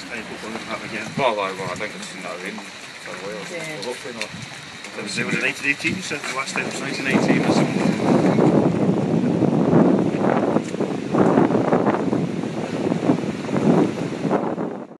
stay table going up again. Well, well, well, I think it's in that rain for a while. Yeah. Well, hopefully not. It was, it was 1918, you said the last time it was 1918 or something.